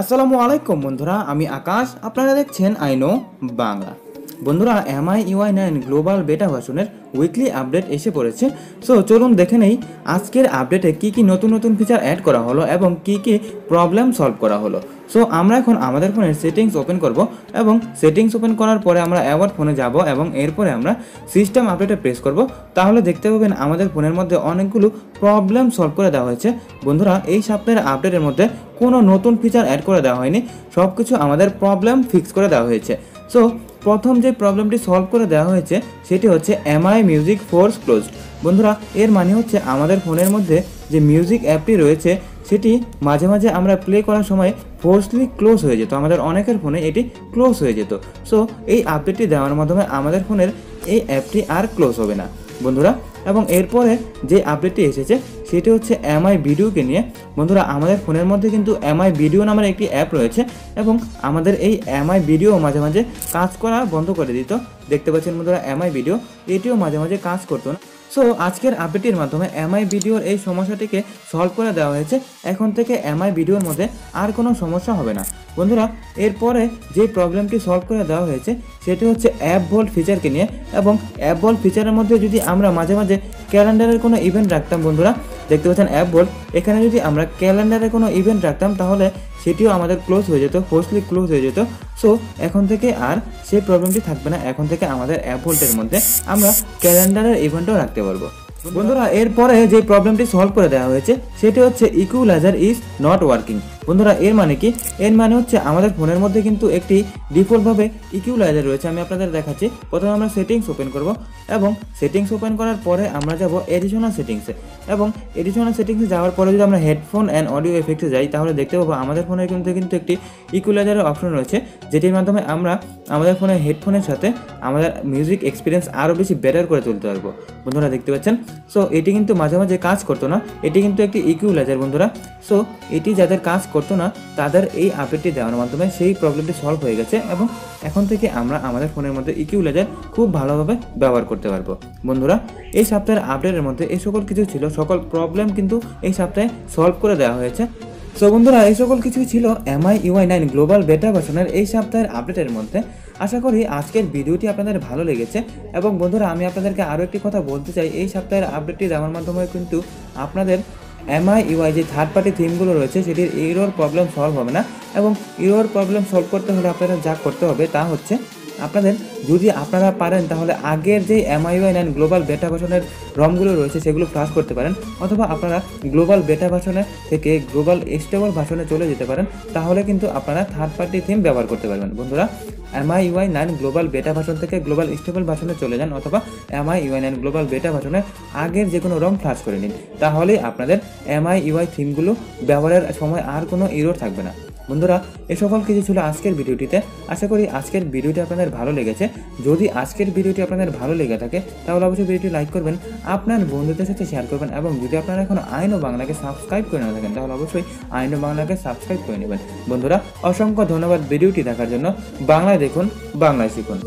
আসসালামু আলাইকুম বন্ধুরা আমি আকাশ। আপনারা দেখছেন আইনো বাংলা। বন্ধুরা এমআই ইউআই নাইন গ্লোবাল বেটা ভার্সনের উইকলি আপডেট এসে পড়েছে। সো চলুন দেখে নেই আজকের আপডেটে কি কি নতুন নতুন ফিচার অ্যাড করা হলো এবং কি কি প্রবলেম সলভ করা হলো। সো আমরা এখন আমাদের ফোনের সেটিংস ওপেন করব এবং সেটিংস ওপেন করার পরে আমরা অ্যাওয়ার্ড ফোনে যাব এবং এরপরে আমরা সিস্টেম আপডেটে প্রেস করব। তাহলে দেখতে পাবেন আমাদের ফোনের মধ্যে অনেকগুলো প্রবলেম সলভ করে দেওয়া হয়েছে। বন্ধুরা, এই সপ্তাহের আপডেটের মধ্যে কোনো নতুন ফিচার অ্যাড করে দেওয়া হয়নি। সব কিছু আমাদের প্রবলেম ফিক্স করে দেওয়া হয়েছে। সো প্রথম যে প্রবলেমটি সলভ করে দেওয়া হয়েছে, সেটি হচ্ছে এমআই মিউজিক ফোর্স ক্লোজড বন্ধুরা, এর মানে হচ্ছে আমাদের ফোনের মধ্যে যে মিউজিক অ্যাপটি রয়েছে, সেটি মাঝে মাঝে আমরা প্লে করার সময় ফোর্সলি ক্লোজ হয়ে যেত। আমাদের অনেকের ফোনে এটি ক্লোজ হয়ে যেত। সো এই আপডেটটি দেওয়ার মাধ্যমে আমাদের ফোনের এই অ্যাপটি আর ক্লোজ হবে না। বন্ধুরা এবং এরপরে যে আপডেটটি এসেছে, সেটি হচ্ছে এমআই ভিডিওকে নিয়ে। বন্ধুরা, আমাদের ফোনের মধ্যে কিন্তু এমআই ভিডিও নামের একটি অ্যাপ রয়েছে এবং আমাদের এই এমআই ভিডিও মাঝে মাঝে কাজ করা বন্ধ করে দিত। দেখতে পাচ্ছেন বন্ধুরা এমআই ভিডিও এটিও মাঝে মাঝে কাজ করতো না। সো আজকের আপডেটের মাধ্যমে এমআই ভিডিওর এই সমস্যাটিকে সলভ করে দেওয়া হয়েছে। এখন থেকে এমআই ভিডিওর মধ্যে আর কোনো সমস্যা হবে না। বন্ধুরা, এরপরে যে প্রবলেমটি সলভ করে দেওয়া হয়েছে, সেটি হচ্ছে অ্যাপ ভোল্ট ফিচারকে নিয়ে। এবং অ্যাপ ভোল্ট ফিচারের মধ্যে যদি আমরা মাঝে মাঝে ক্যালেন্ডারের কোনো ইভেন্ট রাখতাম, বন্ধুরা, দেখতে পাচ্ছেন অ্যাপ ভোল্ট এখানে যদি আমরা ক্যালেন্ডারে কোনো ইভেন্ট রাখতাম, তাহলে সেটিও আমাদের ক্লোজ হয়ে যেত ফোর্সলি ক্লোজ হয়ে যেত। সো এখন থেকে আর সেই প্রবলেমটি থাকবে না, এখন থেকে আমাদের অ্যাপ ভোল্টের মধ্যে আমরা ক্যালেন্ডারের ইভেন্টও রাখতে পারব। বন্ধুরা, এরপরে যে প্রবলেমটি সলভ করে দেওয়া হয়েছে, সেটি হচ্ছে ইকুলাইজার ইজ নট ওয়ার্কিং বন্ধুরা, এর মানে কি? এর মানে হচ্ছে আমাদের ফোনের মধ্যে কিন্তু একটি ডিফল্টভাবে ইকুলাইজার রয়েছে। আমি আপনাদের দেখাচ্ছি। প্রথমে আমরা সেটিংস ওপেন করব এবং সেটিংস ওপেন করার পরে আমরা যাব এডিশনাল সেটিংসে এবং এডিশনাল সেটিংসে যাওয়ার পরে যদি আমরা হেডফোন অ্যান্ড অডিও এফেক্টে যাই, তাহলে দেখতে পাবো আমাদের ফোনের কিন্তু কিন্তু একটি ইকুলাইজারের অপশন রয়েছে, যেটির মাধ্যমে আমরা আমাদের ফোনের হেডফোনের সাথে আমাদের মিউজিক এক্সপিরিয়েন্স আরও বেশি বেটার করে তুলতে পারব। বন্ধুরা, দেখতে পাচ্ছেন? সো এটি কিন্তু মাঝে মাঝে কাজ করতো না। এটি কিন্তু একটি ইকুইলাইজার বন্ধুরা। সো এটি যাদের কাজ করতো না, তাদের এই আপডেটটি দেওয়ার মাধ্যমে সেই প্রবলেমটি সলভ হয়ে গেছে এবং এখন থেকে আমরা আমাদের ফোনের মধ্যে ইকুইলাইজার খুব ভালোভাবে ব্যবহার করতে পারব। বন্ধুরা, এই সপ্তাহের আপডেটের মধ্যে এই সকল কিছু ছিল। সকল প্রবলেম কিন্তু এই সপ্তাহে সলভ করে দেওয়া হয়েছে। সো বন্ধুরা, এই সকল কিছুই ছিল এমআই ইউআই নাইন গ্লোবাল বেটা ভার্সনের এই সপ্তাহের আপডেটের মধ্যে। আশা করি আজকের ভিডিওটি আপনাদের ভালো লেগেছে এবং বন্ধুরা, আমি আপনাদেরকে আরও একটি কথা বলতে চাই। এই সপ্তাহের আপডেটটি দেওয়ার মাধ্যমে কিন্তু আপনাদের এমআই ইউআই যে থার্ড পার্টি থিমগুলো রয়েছে, সেটির ইরোর প্রবলেম সলভ হবে না। এবং ইরোর প্রবলেম সলভ করতে হলে আপনারা যা করতে হবে তা হচ্ছে আপনাদের, যদি আপনারা পারেন তাহলে আগের যে এমআইওয়াই নাইন গ্লোবাল বেটা ভার্সনের রমগুলো রয়েছে সেগুলো ফ্লাশ করতে পারেন, অথবা আপনারা গ্লোবাল বেটা ভার্সনে থেকে গ্লোবাল স্টেবল ভার্সনে চলে যেতে পারেন, তাহলে কিন্তু আপনারা থার্ড পার্টি থিম ব্যবহার করতে পারবেন। বন্ধুরা MI UI nine global beta version থেকে গ্লোবাল স্টেবল ভার্সনে চলে যান, অথবা এমআই ইউআই নাইন গ্লোবাল বেটা ভার্সনের আগের যে কোনো রং ফ্লাশ করে নিন। তাহলেই আপনাদের এমআই ইউআই থিমগুলো ব্যবহারের সময় আর কোনো ইরোর থাকবে না। বন্ধুরা এ সকল কিছু ছিল আজকের ভিডিওটিতে। আশা করি আজকের ভিডিওটি আপনাদের ভালো লেগেছে। যদি আজকের ভিডিওটি আপনাদের ভালো লেগে থাকে, তাহলে অবশ্যই ভিডিওটি লাইক করবেন, আপনার বন্ধুদের সাথে শেয়ার করবেন এবং যদি আপনারা এখন আইন বাংলাকে সাবস্ক্রাইব করে না থাকেন, তাহলে অবশ্যই আইন বাংলাকে সাবস্ক্রাইব করে নেবেন। বন্ধুরা, অসংখ্য ধন্যবাদ ভিডিওটি দেখার জন্য। বাংলায় দেখুন, বাংলায় শিখুন।